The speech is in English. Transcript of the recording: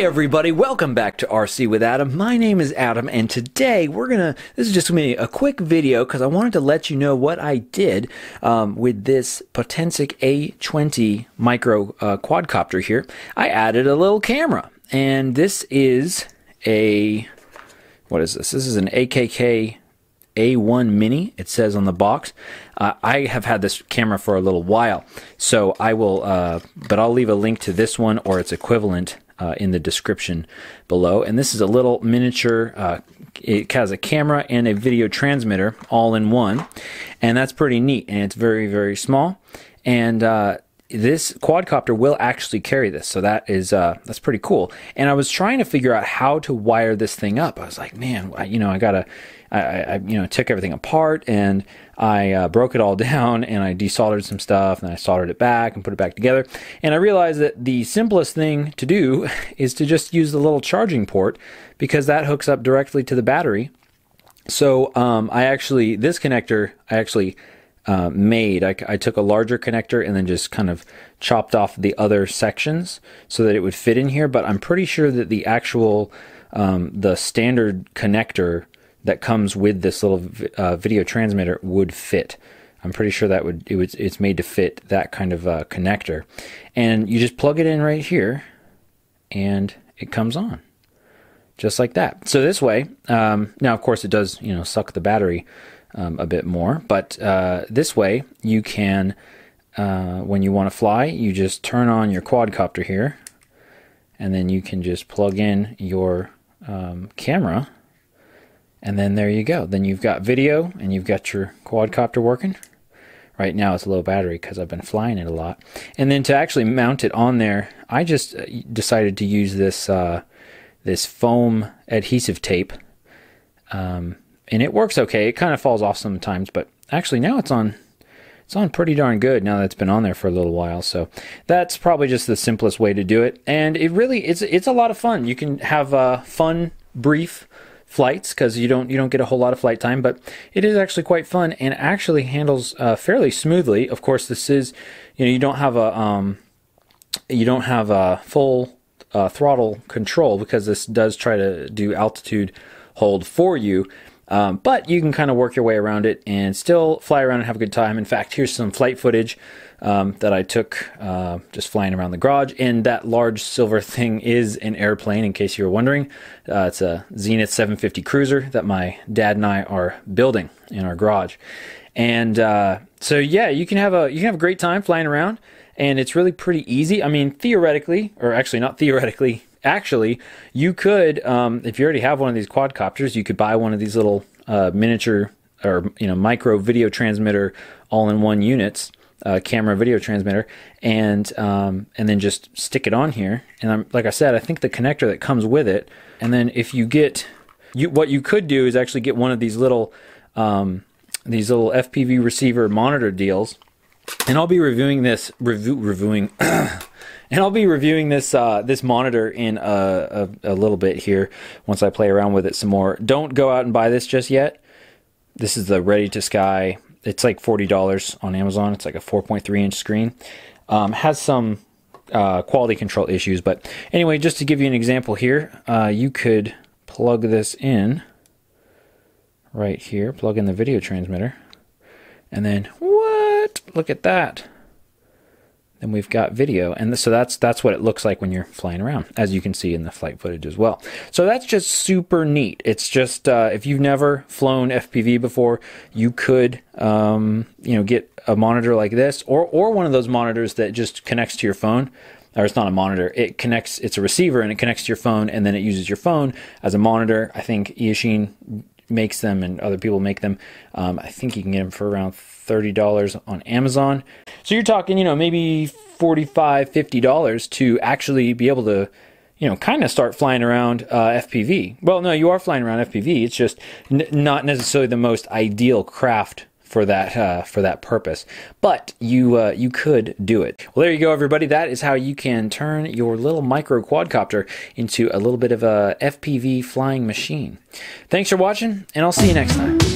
Hey everybody, welcome back to RC with Adam. My name is Adam and today we're gonna, this is just gonna be a quick video because I wanted to let you know what I did um, with this Potensic A20 micro uh, quadcopter here. I added a little camera and this is a, what is this? This is an AKK a1 Mini, it says on the box. Uh, I have had this camera for a little while, so I will, uh, but I'll leave a link to this one or its equivalent uh, in the description below. And this is a little miniature, uh, it has a camera and a video transmitter all in one. And that's pretty neat. And it's very, very small. And uh, this quadcopter will actually carry this, so that is uh, that's pretty cool. And I was trying to figure out how to wire this thing up. I was like, man, I, you know, I gotta, I, I, you know, took everything apart and I uh, broke it all down and I desoldered some stuff and I soldered it back and put it back together. And I realized that the simplest thing to do is to just use the little charging port because that hooks up directly to the battery. So um, I actually this connector I actually uh, made. I, I, took a larger connector and then just kind of chopped off the other sections so that it would fit in here. But I'm pretty sure that the actual um, the standard connector that comes with this little uh, video transmitter would fit. I'm pretty sure that would it was it's made to fit that kind of uh, connector, and you just plug it in right here, and it comes on, just like that. So this way, um, now of course it does you know suck the battery um, a bit more. But uh, this way, you can, uh, when you want to fly, you just turn on your quadcopter here, and then you can just plug in your um, camera, and then there you go. Then you've got video, and you've got your quadcopter working. Right now it's low battery because I've been flying it a lot. And then to actually mount it on there, I just uh, decided to use this uh, this foam adhesive tape. Um, and it works okay. It kind of falls off sometimes, but actually now it's on it's on pretty darn good now that it's been on there for a little while. So that's probably just the simplest way to do it. And it really it's it's a lot of fun. You can have uh, fun, brief flights because you don't you don't get a whole lot of flight time, but it is actually quite fun and actually handles uh, fairly smoothly. Of course, this is you know you don't have a um, you don't have a full uh, throttle control because this does try to do altitude hold for you. Um, but you can kind of work your way around it and still fly around and have a good time. In fact, here's some flight footage um, that I took uh, just flying around the garage. And that large silver thing is an airplane, in case you were wondering. Uh, it's a Zenith 750 Cruzer that my dad and I are building in our garage. And uh, so, yeah, you can have a you can have a great time flying around, and it's really pretty easy. I mean, theoretically, or actually not theoretically, actually, you could, um, if you already have one of these quadcopters, you could buy one of these little uh, miniature or you know micro video transmitter all-in-one units, uh, camera video transmitter, and um, and then just stick it on here. And I'm, like I said, I think the connector that comes with it, and then if you get, you what you could do is actually get one of these little um, these little FPV receiver monitor deals, and I'll be reviewing this review reviewing. and I'll be reviewing this uh, this monitor in a, a, a, little bit here once I play around with it some more. Don't go out and buy this just yet. This is the Ready to Sky. It's like forty dollars on Amazon. It's like a 4.3 inch screen. Um, has some uh, quality control issues, but anyway, just to give you an example here, uh, you could plug this in right here. Plug in the video transmitter, and then? Look at that. Then we've got video and so that's that's what it looks like when you're flying around as you can see in the flight footage as well. So that's just super neat. It's just uh, if you've never flown fpv before you could um, you know get a monitor like this or or one of those monitors that just connects to your phone. Or it's not a monitor. It connects it's a receiver and it connects to your phone and then it uses your phone as a monitor. I think Eachine makes them and other people make them um, i think you can get them for around $30 on Amazon. So you're talking, you know, maybe $45, $50 to actually be able to, you know, kind of start flying around uh, FPV. Well, no, you are flying around FPV. It's just n- not necessarily the most ideal craft for that uh, for that purpose. But you uh, you could do it. Well, there you go, everybody. That is how you can turn your little micro quadcopter into a little bit of a FPV flying machine. Thanks for watching, and I'll see you next time.